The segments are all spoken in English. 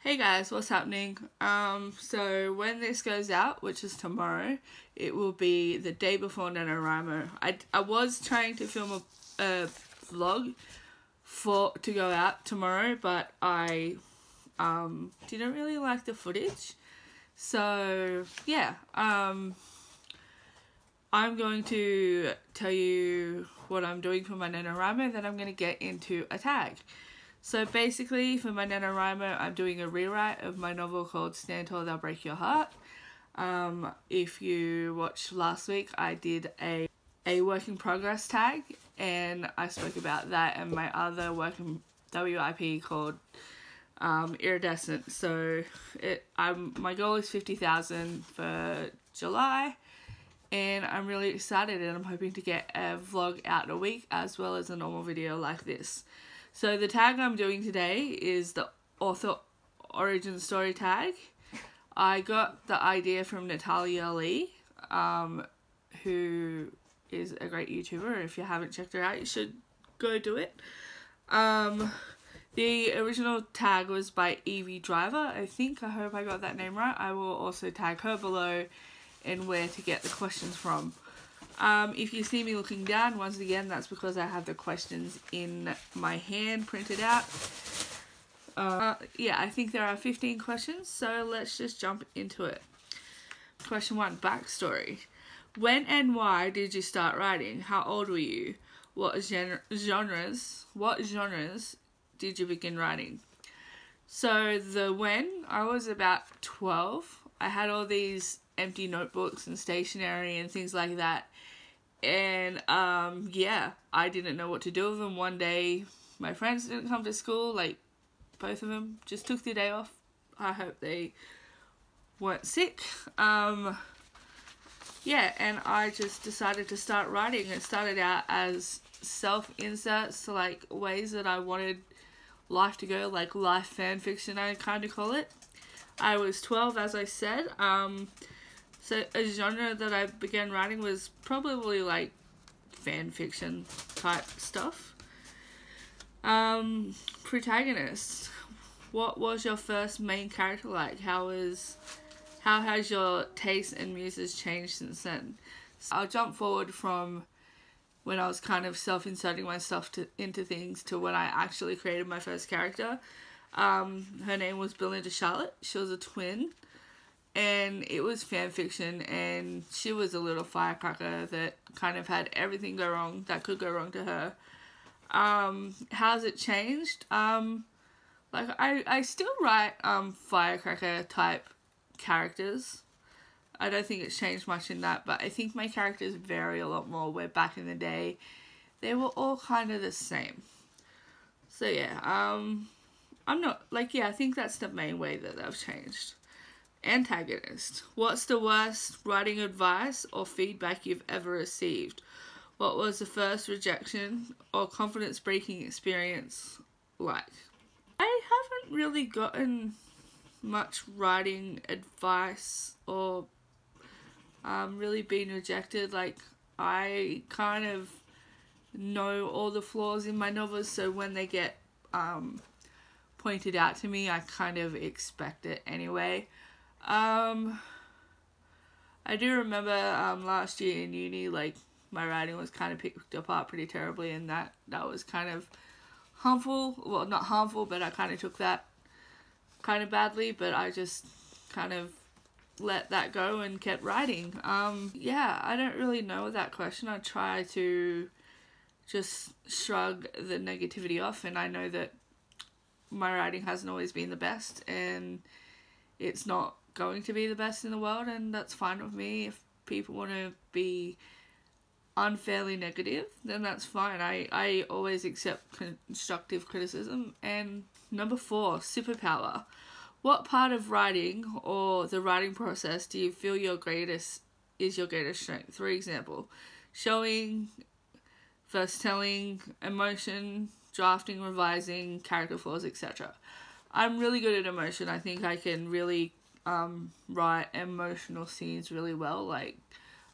Hey guys, what's happening? Um, so when this goes out, which is tomorrow, it will be the day before NaNoWriMo. I, I was trying to film a, a vlog for to go out tomorrow, but I um, didn't really like the footage. So yeah, um, I'm going to tell you what I'm doing for my NaNoWriMo, then I'm going to get into a tag. So basically, for my NaNoWriMo, I'm doing a rewrite of my novel called Stand Tall, They'll Break Your Heart. Um, if you watched last week, I did a, a work in progress tag, and I spoke about that and my other work in WIP called um, Iridescent. So it, I'm, my goal is 50,000 for July and I'm really excited and I'm hoping to get a vlog out in a week as well as a normal video like this. So the tag I'm doing today is the author origin story tag. I got the idea from Natalia Leigh, um, who is a great YouTuber. If you haven't checked her out, you should go do it. Um, the original tag was by Evie Driver, I think. I hope I got that name right. I will also tag her below and where to get the questions from. Um, if you see me looking down, once again, that's because I have the questions in my hand printed out. Uh, yeah, I think there are 15 questions, so let's just jump into it. Question one, backstory. When and why did you start writing? How old were you? What genres, what genres did you begin writing? So the when, I was about 12. I had all these empty notebooks and stationery and things like that and um, yeah, I didn't know what to do with them. One day, my friends didn't come to school, like both of them just took the day off. I hope they weren't sick. Um, yeah, and I just decided to start writing. It started out as self inserts to like ways that I wanted life to go, like life fan fiction, I kind of call it. I was 12, as I said. Um, so a genre that I began writing was probably like fan fiction type stuff. Um, protagonist. What was your first main character like? How was how has your taste and muses changed since then? So I'll jump forward from when I was kind of self-inserting myself to, into things to when I actually created my first character. Um, her name was Belinda Charlotte. She was a twin and it was fan fiction and she was a little firecracker that kind of had everything go wrong that could go wrong to her. Um how's it changed? Um like i i still write um firecracker type characters. I don't think it's changed much in that but i think my characters vary a lot more where back in the day they were all kind of the same. So yeah um i'm not like yeah i think that's the main way that they've changed Antagonist. What's the worst writing advice or feedback you've ever received? What was the first rejection or confidence breaking experience like? I haven't really gotten much writing advice or um, really been rejected. Like, I kind of know all the flaws in my novels, so when they get um, pointed out to me, I kind of expect it anyway. Um, I do remember um, last year in uni, like my writing was kind of picked apart pretty terribly, and that that was kind of harmful. Well, not harmful, but I kind of took that kind of badly. But I just kind of let that go and kept writing. Um, yeah, I don't really know that question. I try to just shrug the negativity off, and I know that my writing hasn't always been the best, and it's not going to be the best in the world, and that's fine with me. If people want to be unfairly negative, then that's fine. I, I always accept constructive criticism. And number four, superpower. What part of writing or the writing process do you feel your greatest is your greatest strength? For example, showing, first telling, emotion, drafting, revising, character flaws, etc. I'm really good at emotion. I think I can really um, write emotional scenes really well. Like,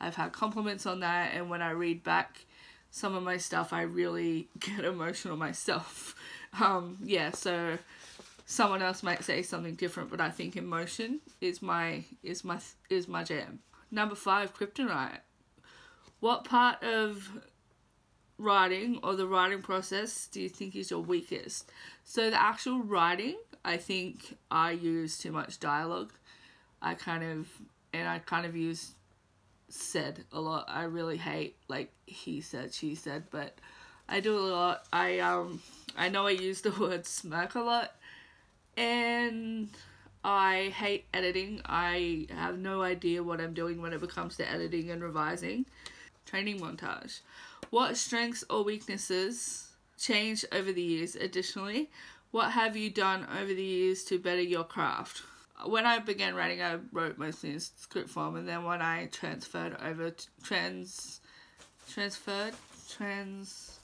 I've had compliments on that, and when I read back some of my stuff, I really get emotional myself. Um, yeah, so someone else might say something different, but I think emotion is my is my is my jam. Number five, kryptonite. What part of writing or the writing process do you think is your weakest? So the actual writing, I think I use too much dialogue. I kind of and I kind of use said a lot. I really hate like he said, she said, but I do a lot. I um I know I use the word smirk a lot and I hate editing. I have no idea what I'm doing when it comes to editing and revising. Training montage. What strengths or weaknesses changed over the years? Additionally, what have you done over the years to better your craft? When I began writing, I wrote mostly in script form, and then when I transferred over, to trans, transferred, trans,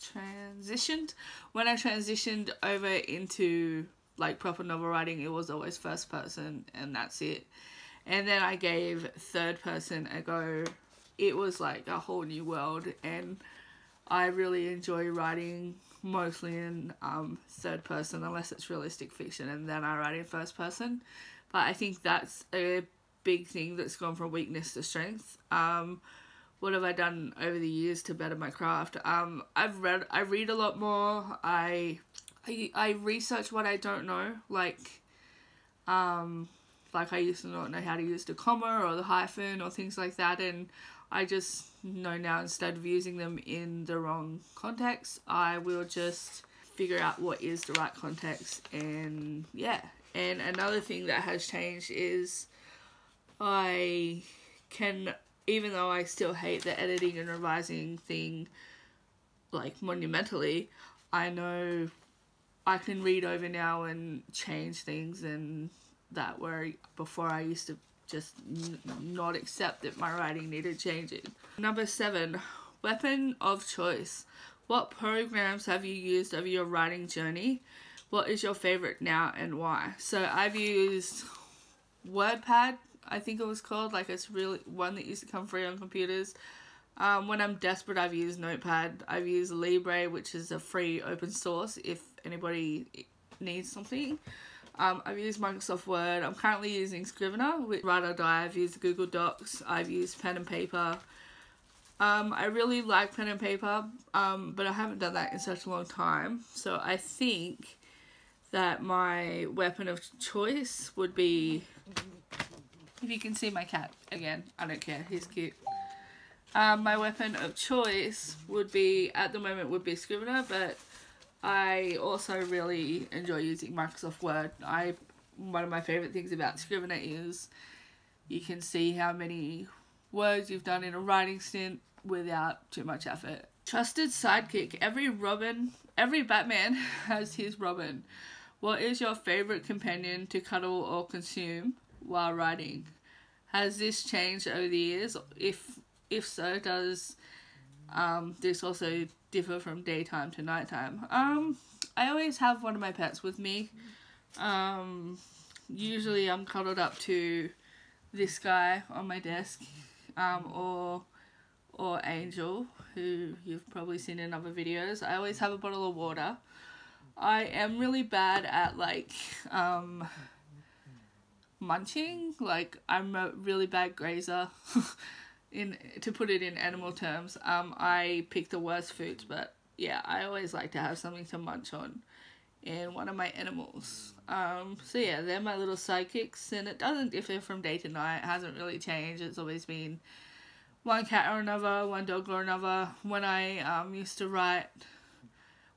transitioned. When I transitioned over into like proper novel writing, it was always first person, and that's it. And then I gave third person a go it was like a whole new world and I really enjoy writing mostly in um, third person unless it's realistic fiction and then I write in first person. But I think that's a big thing that's gone from weakness to strength. Um, what have I done over the years to better my craft? Um, I've read, I read a lot more. I, I, I research what I don't know. Like, um, like I used to not know how to use the comma or the hyphen or things like that, and I just know now instead of using them in the wrong context, I will just figure out what is the right context and yeah. And another thing that has changed is I can, even though I still hate the editing and revising thing like monumentally, I know I can read over now and change things and that where before I used to just not accept that my writing needed changing. Number seven, weapon of choice. What programs have you used over your writing journey? What is your favorite now and why? So I've used WordPad, I think it was called. Like it's really one that used to come free on computers. Um, when I'm desperate, I've used Notepad. I've used Libre, which is a free open source if anybody needs something. Um, I've used Microsoft Word. I'm currently using Scrivener with Write or Die. I've used Google Docs. I've used pen and paper. Um, I really like pen and paper, um, but I haven't done that in such a long time. So I think that my weapon of choice would be. If you can see my cat again, I don't care. He's cute. Um, my weapon of choice would be at the moment would be Scrivener, but I also really enjoy using Microsoft Word. I one of my favorite things about Scrivener is you can see how many words you've done in a writing stint without too much effort. Trusted sidekick. Every Robin, every Batman has his Robin. What is your favorite companion to cuddle or consume while writing? Has this changed over the years? If if so, does um, this also differ from daytime to nighttime. Um, I always have one of my pets with me. Um, usually I'm cuddled up to this guy on my desk, um, or or Angel, who you've probably seen in other videos. I always have a bottle of water. I am really bad at like um, munching. Like I'm a really bad grazer. in to put it in animal terms, um, I pick the worst foods, but yeah, I always like to have something to munch on in one of my animals. Um, so yeah, they're my little sidekicks, and it doesn't differ from day to night. It hasn't really changed. It's always been one cat or another, one dog or another. When I um, used to write,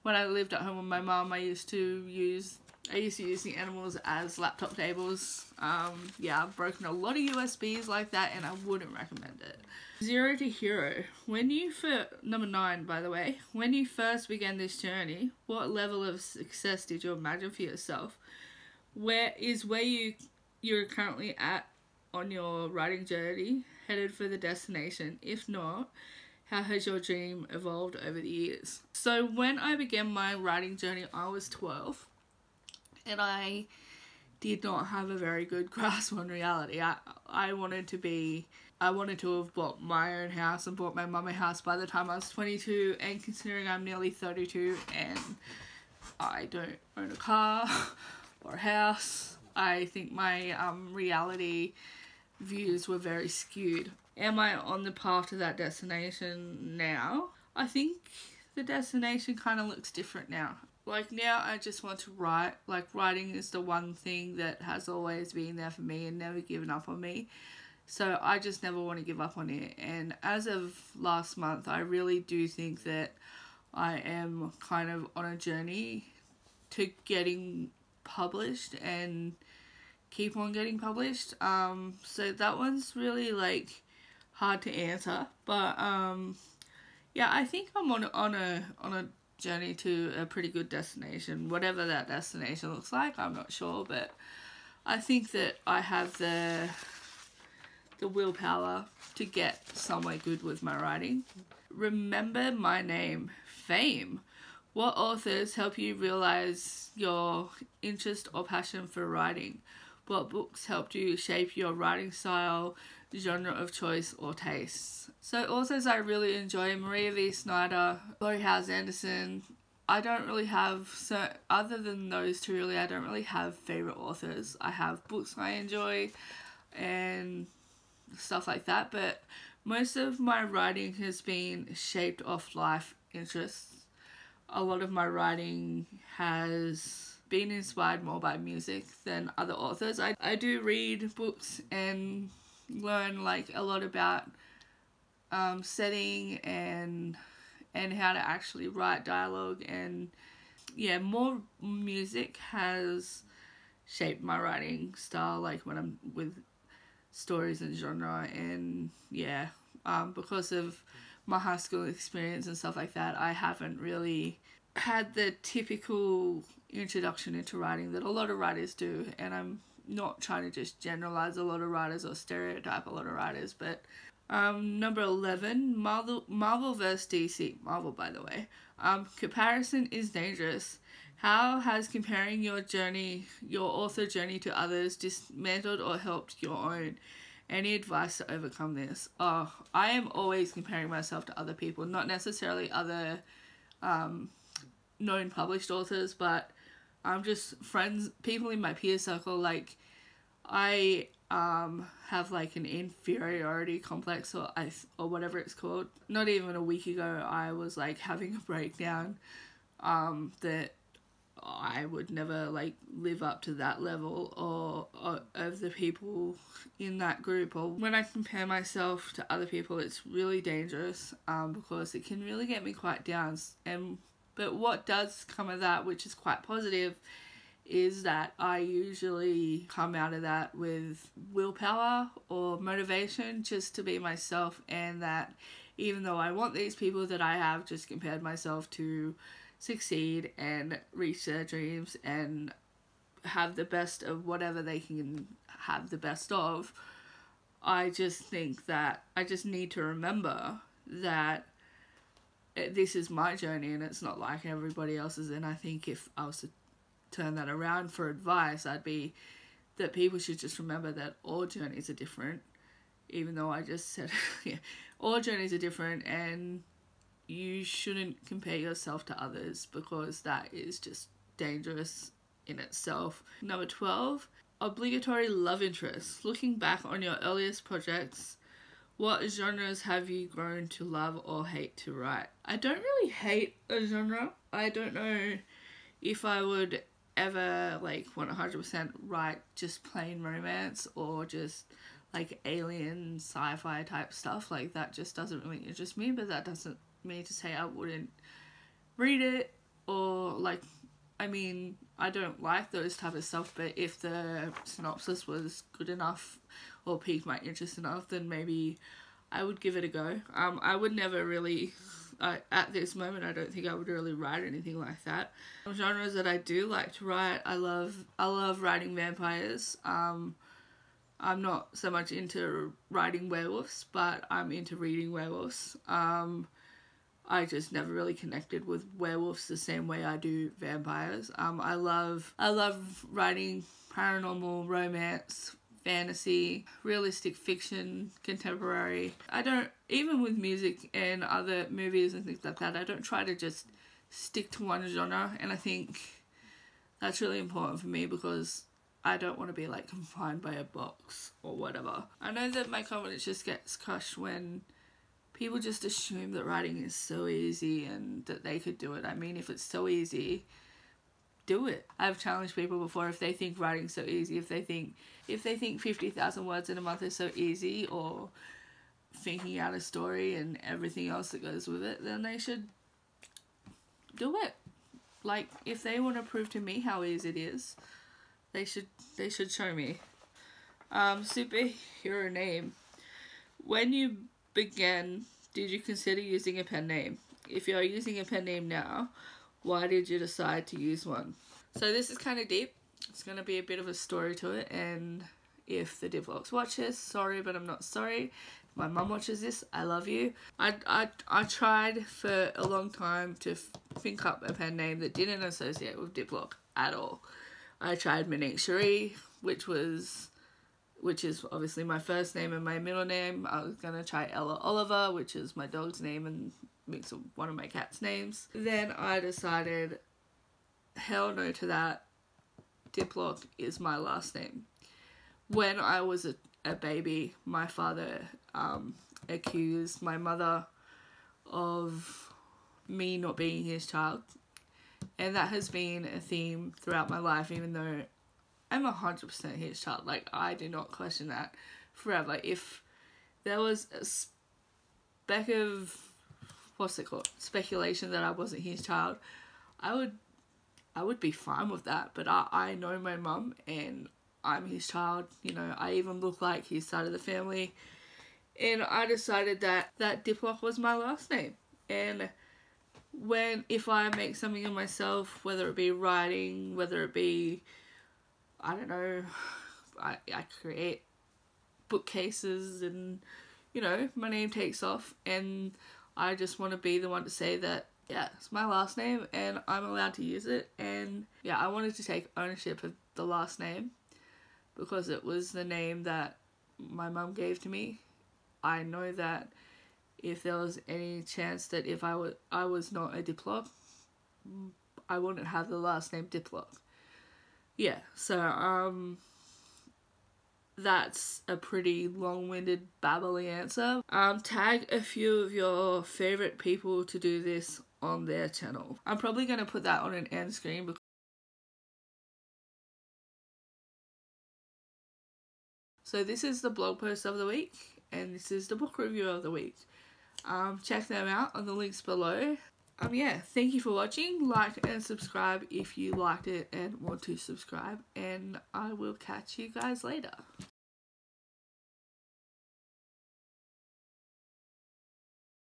when I lived at home with my mom, I used to use I used to use the animals as laptop tables. Um, yeah, I've broken a lot of USBs like that and I wouldn't recommend it. Zero to hero. When you first, number nine by the way, when you first began this journey, what level of success did you imagine for yourself? Where is where you you're currently at on your writing journey headed for the destination? If not, how has your dream evolved over the years? So when I began my writing journey, I was 12 and I did not have a very good grasp on reality. I I wanted to be I wanted to have bought my own house and bought my mum a house by the time I was 22 and considering I'm nearly 32 and I don't own a car or a house. I think my um, reality views were very skewed. Am I on the path to that destination now? I think the destination kind of looks different now. Like now, I just want to write. Like, writing is the one thing that has always been there for me and never given up on me. So, I just never want to give up on it. And as of last month, I really do think that I am kind of on a journey to getting published and keep on getting published. Um, so, that one's really like hard to answer. But, um, yeah, I think I'm on on a on a journey to a pretty good destination. Whatever that destination looks like, I'm not sure, but I think that I have the the willpower to get somewhere good with my writing. Remember my name, Fame. What authors help you realize your interest or passion for writing? What books helped you shape your writing style, genre of choice, or tastes? So, authors I really enjoy Maria V. Snyder, Laurie Halse Anderson. I don't really have, so other than those two, really, I don't really have favorite authors. I have books I enjoy and stuff like that, but most of my writing has been shaped off life interests. A lot of my writing has been inspired more by music than other authors. I, I do read books and learn like a lot about um, setting and and how to actually write dialogue and yeah more music has shaped my writing style like when I'm with stories and genre and yeah um, because of my high school experience and stuff like that I haven't really had the typical introduction into writing that a lot of writers do and I'm not trying to just generalize a lot of writers or stereotype a lot of writers but um, number 11 Marvel Marvel vs DC Marvel by the way um, comparison is dangerous how has comparing your journey, your author journey to others, dismantled or helped your own? Any advice to overcome this? Oh, I am always comparing myself to other people, not necessarily other um, known published authors, but I'm just friends, people in my peer circle. Like, I um, have like an inferiority complex or I or whatever it's called. Not even a week ago, I was like having a breakdown um, that I would never like live up to that level or, or, of the people in that group or when I compare myself to other people it's really dangerous um, because it can really get me quite down and but what does come of that which is quite positive is that I usually come out of that with willpower or motivation just to be myself and that even though I want these people that I have just compared myself to succeed and reach their dreams and have the best of whatever they can have the best of, I just think that I just need to remember that this is my journey and it's not like everybody else's. And I think if I was to turn that around for advice, I'd be that people should just remember that all journeys are different. Even though I just said, yeah, all journeys are different and you shouldn't compare yourself to others because that is just dangerous in itself. Number 12, obligatory love interest. Looking back on your earliest projects, what genres have you grown to love or hate to write? I don't really hate a genre. I don't know if I would ever like 100% write just plain romance or just like alien sci-fi type stuff like that just doesn't really interest me but that doesn't mean to say I wouldn't read it or like I mean I don't like those type of stuff but if the synopsis was good enough or piqued my interest enough then maybe I would give it a go. Um I would never really at this moment I don't think I would really write anything like that. Genres that I do like to write I love I love writing vampires. Um I'm not so much into writing werewolves, but I'm into reading werewolves. Um, I just never really connected with werewolves the same way I do vampires. Um, I love I love writing paranormal romance, fantasy, realistic fiction, contemporary. I don't even with music and other movies and things like that. I don't try to just stick to one genre, and I think that's really important for me because I don't want to be like confined by a box or whatever. I know that my confidence just gets crushed when people just assume that writing is so easy and that they could do it. I mean, if it's so easy, do it. I've challenged people before if they think writing's so easy, if they think if they think 50,000 words in a month is so easy or thinking out a story and everything else that goes with it, then they should do it. Like if they want to prove to me how easy it is, they should they should show me. Um, superhero name. When you began, did you consider using a pen name? If you're using a pen name now, why did you decide to use one? So this is kind of deep. It's going to be a bit of a story to it, and if the Diplocks watch this, sorry, but I'm not sorry. My mum watches this, I love you. I, I, I tried for a long time to think up a pen name that didn't associate with Diplock at all. I tried Monique Cherie, which was which is obviously my first name and my middle name. I was gonna try Ella Oliver, which is my dog's name and of one of my cat's names. Then I decided, hell no to that. Diplock is my last name. When I was a, a baby, my father um, accused my mother of me not being his child. And that has been a theme throughout my life, even though I'm 100% his child. Like, I do not question that forever. If there was a speck of, what's it called, speculation that I wasn't his child, I would, I would be fine with that. But I, I know my mum and I'm his child. You know, I even look like his side of the family. And I decided that that Diplock was my last name. And when, if I make something of myself, whether it be writing, whether it be I don't know, I, I create bookcases and, you know, my name takes off and I just want to be the one to say that, yeah, it's my last name and I'm allowed to use it. And yeah, I wanted to take ownership of the last name because it was the name that my mum gave to me. I know that if there was any chance that if I, I was not a Diplock, I wouldn't have the last name Diplock yeah, so um that's a pretty long-winded babbly answer. Um tag a few of your favorite people to do this on their channel. I'm probably going to put that on an end screen because So this is the blog post of the week and this is the book review of the week. Um, check them out on the links below um yeah thank you for watching. Like and subscribe if you liked it and want to subscribe and i will catch you guys later